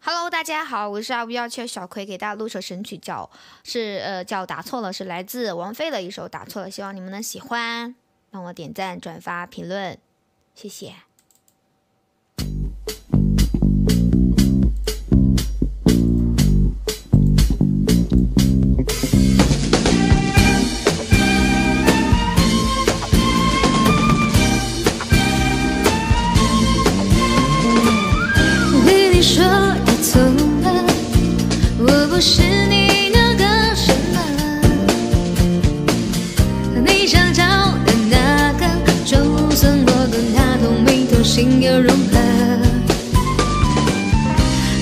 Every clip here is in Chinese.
Hello，大家好，我是阿不要缺小葵，给大家录首神曲，叫是呃叫打错了，是来自王菲的一首打错了，希望你们能喜欢，帮我点赞、转发、评论，谢谢。是你那个什么，你想找的那个，就算我跟他同名同姓又如何？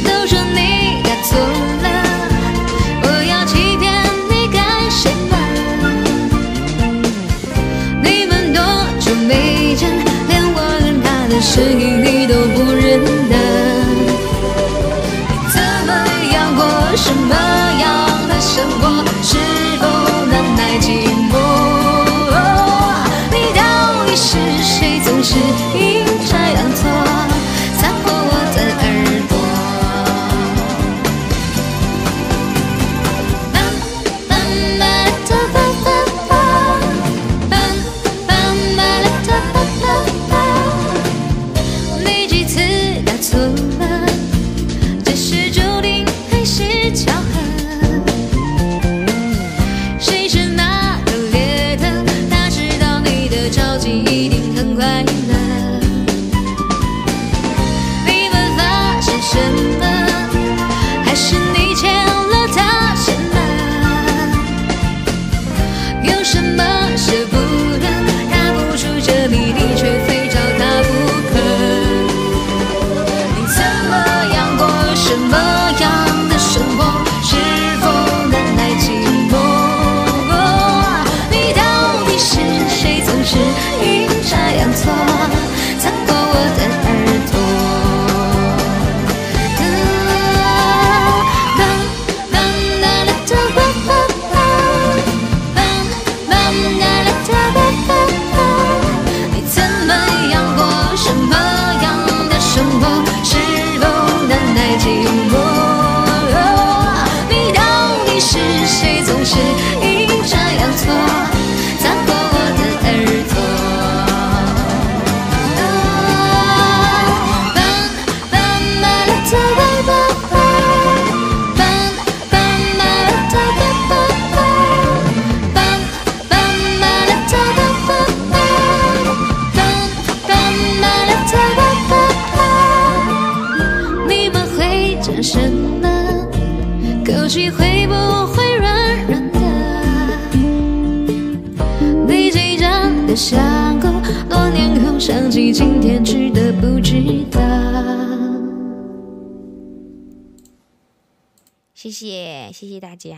都说你打错了，我要欺骗你干什么？你们多久没见，连我跟他的声什么样的生活是 baik 错擦过我的耳朵？你们会讲什么？口气会不会想过，多年后想起今天值得不值得。谢谢，谢谢大家。